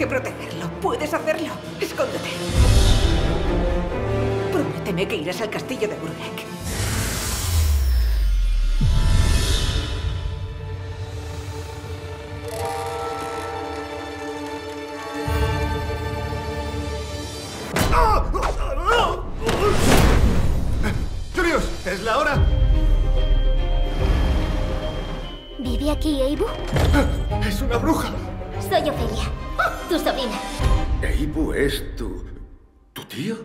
que protegerlo. Puedes hacerlo. Escóndete. Prométeme que irás al castillo de Burbeck. ¡Julius! ¡Es la hora! ¿Vive aquí Eibu? ¡Es una bruja! Soy Ofelia, tu sobrina. ¿Eibu es tu... tu tío?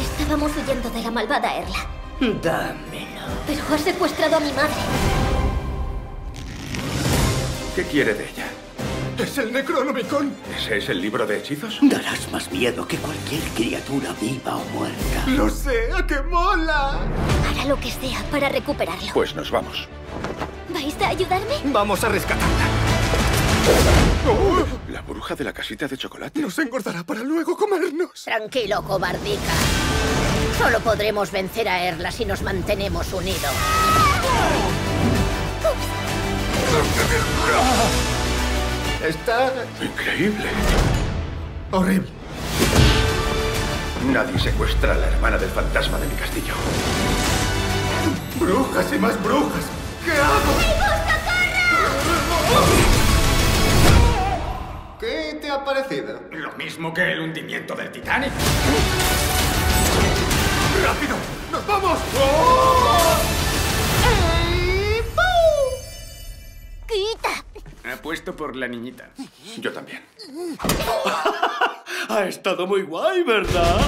Estábamos huyendo de la malvada Erla, Dámelo. pero ha secuestrado a mi madre. ¿Qué quiere de ella? ¡Es el Necronomicon! ¿Ese es el libro de hechizos? Darás más miedo que cualquier criatura viva o muerta. ¡Lo sé! ¡A qué mola! Hará lo que sea para recuperarlo. Pues nos vamos. ¿Vais a ayudarme? Vamos a rescatarla. La bruja de la casita de chocolate. Nos engordará para luego comernos. Tranquilo, cobardica. Solo podremos vencer a Erla si nos mantenemos unidos. Está Increíble. horrible. Nadie secuestra a la hermana del fantasma de mi castillo. ¡Brujas y más brujas! Te ha parecido? Lo mismo que el hundimiento del Titanic. ¡Rápido! ¡Nos vamos! ¡Quita! Apuesto por la niñita. Yo también. Ha estado muy guay, ¿verdad?